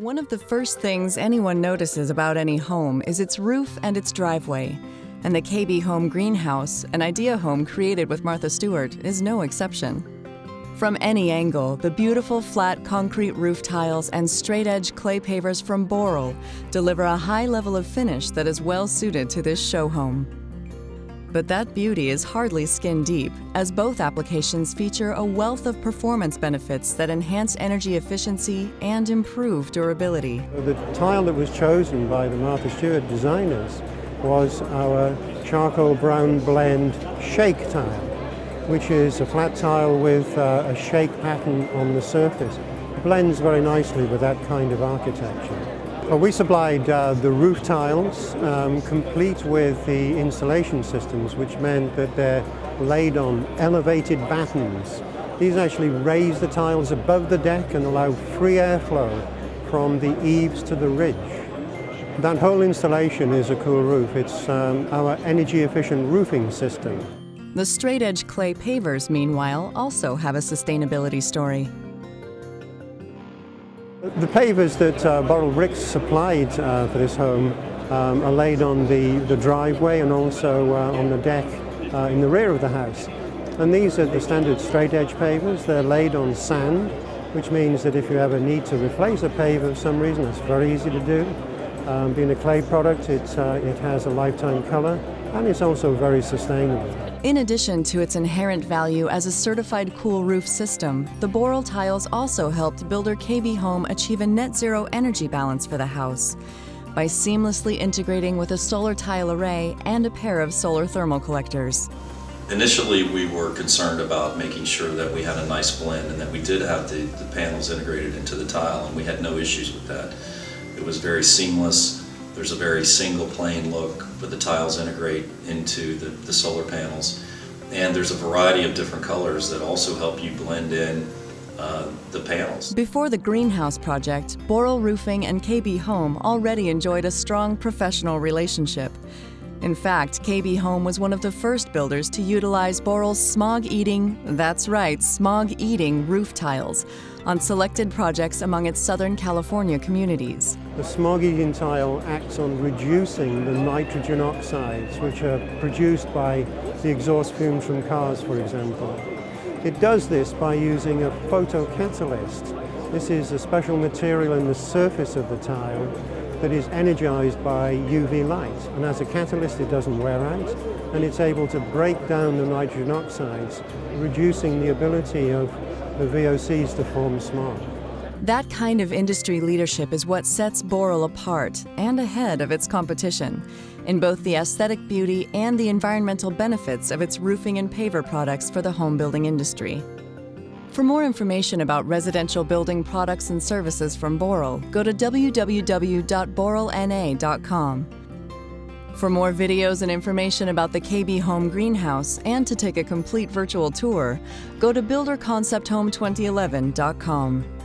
One of the first things anyone notices about any home is its roof and its driveway. And the KB Home Green House, an idea home created with Martha Stewart, is no exception. From any angle, the beautiful flat concrete roof tiles and straight edge clay pavers from Boral deliver a high level of finish that is well suited to this show home. But that beauty is hardly skin deep, as both applications feature a wealth of performance benefits that enhance energy efficiency and improve durability. The tile that was chosen by the Martha Stewart designers was our charcoal brown blend shake tile, which is a flat tile with uh, a shake pattern on the surface. It blends very nicely with that kind of architecture. Well, we supplied uh, the roof tiles, um, complete with the insulation systems, which meant that they're laid on elevated battens. These actually raise the tiles above the deck and allow free airflow from the eaves to the ridge. That whole installation is a cool roof. It's um, our energy efficient roofing system. The straight edge clay pavers, meanwhile, also have a sustainability story. The pavers that uh, Boral Bricks supplied uh, for this home um, are laid on the, the driveway and also uh, on the deck uh, in the rear of the house. And these are the standard straight edge pavers. They're laid on sand, which means that if you ever need to replace a paver for some reason, it's very easy to do. Um, being a clay product, it, uh, it has a lifetime color and it's also very sustainable. In addition to its inherent value as a certified cool roof system, the Boral tiles also helped builder KB Home achieve a net zero energy balance for the house by seamlessly integrating with a solar tile array and a pair of solar thermal collectors. Initially, we were concerned about making sure that we had a nice blend and that we did have the, the panels integrated into the tile, and we had no issues with that. It was very seamless there's a very single plane look, but the tiles integrate into the, the solar panels. And there's a variety of different colors that also help you blend in uh, the panels. Before the greenhouse project, Boral Roofing and KB Home already enjoyed a strong professional relationship. In fact, KB Home was one of the first builders to utilize Boral's smog-eating, that's right, smog-eating roof tiles on selected projects among its Southern California communities. The smog-eating tile acts on reducing the nitrogen oxides which are produced by the exhaust fumes from cars, for example. It does this by using a photocatalyst. This is a special material in the surface of the tile that is energized by UV light. And as a catalyst, it doesn't wear out, and it's able to break down the nitrogen oxides, reducing the ability of the VOCs to form smog. That kind of industry leadership is what sets Boral apart and ahead of its competition in both the aesthetic beauty and the environmental benefits of its roofing and paver products for the home building industry. For more information about residential building products and services from Boral, go to www.boralna.com. For more videos and information about the KB Home Green House and to take a complete virtual tour, go to builderconcepthome2011.com.